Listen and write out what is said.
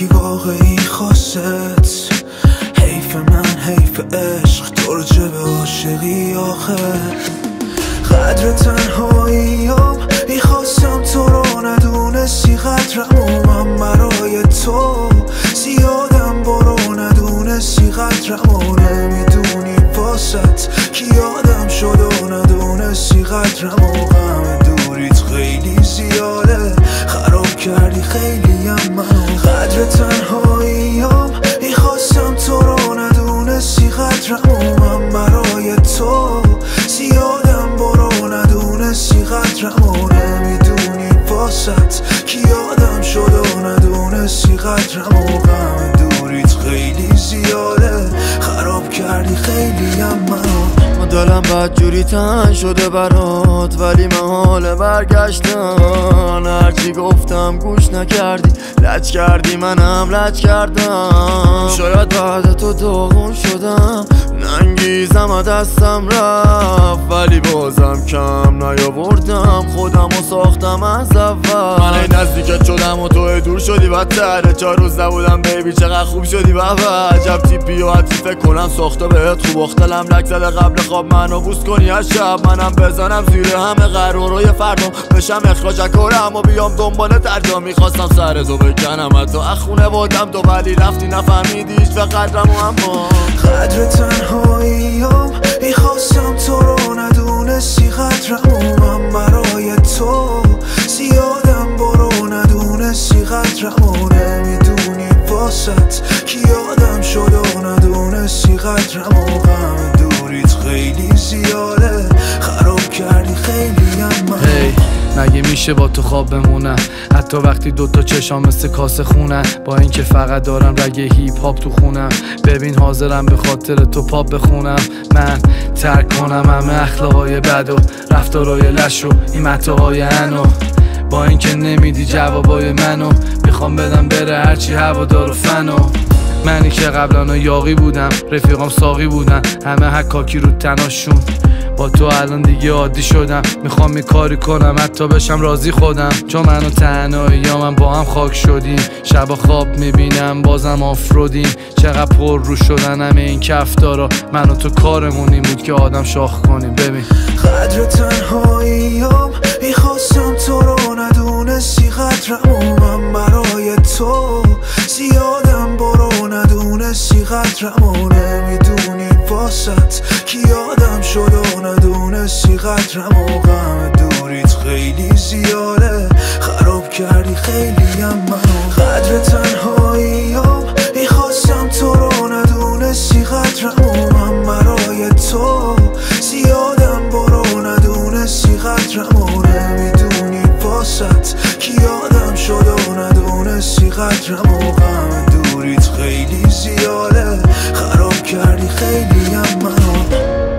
کی واقعی خواست حیف من حیف عشق. درجه به عاشقی آخه قدر تنهاییام می‌خواستم تو رو ندونستی. قدرم اومم برای تو زیادم برو ندونستی. قدرم و نمی‌دونی واسد کی یادم شد و ندونستی. قدرم و غم دوریت خیلی زیاد. کردی خیلی هم من قدر تنها بد جوری تن شده برات ولی محال برگشتن هرچی گفتم گوش نکردی لج کردی منم لج کردم. شاید بعد تو داغون شدم. ننگیزم دستم رفت ولی بازم کم نیاوردم. خودم و ساختم از اول. من این نزدیکت شدم و تو دور شدی بدتره چهار روز نبودم بیبی چقدر خوب شدی بابا. عجب تیپی و حتی فکر کنم ساخته بهت خوب. اختلم لک زده قبل خواب منو بوست کنی از شب. منم بزنم زیر همه قرارای فردا. بشم اخراج کرم و بیام دنبال ترجا می‌خواستم سر تو بکنم. از تو اخونه بودم تو ولی رفتی نفهمیدیش و قدرم و اما قدر تنهاییم می‌خواستم تو رو ندونستی قدرمو من برای تو زیادم برو ندونستی قدرمو نمی‌دونی واسط کی یادم شد و ندونستی قدرمو غم دوریت خیلی زیاده مگه میشه با تو خواب بمونم حتی وقتی دوتا چشام مثل کاسه خونن با اینکه فقط دارم رگ هیپ هاپ تو خونم ببین حاضرم به خاطر تو پاپ بخونم. من ترک کنم همه اخلاقای بد و رفتارای لش و این متاهای انو با اینکه نمیدی جوابای منو می‌خوام بدم بره هرچی هوادار و فنو منی که قبلا یاقی بودم رفیقام ساقی بودن. همه حکاکی رو تناشون. با تو الان دیگه عادی شدم. می‌خوام می کاری کنم حتی بشم راضی خودم. چون من و تنهایی من با هم خاک شدیم. شب خواب می‌بینم بازم آفرودیم. چقدر پر رو شدن همه این کفتارا. من و تو کارمونی بود که آدم شاخ کنیم. ببین. قدر تنهاییم می‌خواستم تو رو ندونستی قدرمو نمی‌دونی واسط کی یادم شد و ندونستی قدرم و غم دوریت خیلی زیاده. خراب کردی خیلی هم منو. قدر تنهاییم می‌خواستم تو رو ندونستی قدرم و من برای تو. زیادم برو ندونستی قدرم و نمی‌دونی واسط کی یادم شد و ندونستی قدرم و دوریت خیلی زیاده. خراب کردی خیلی هم منو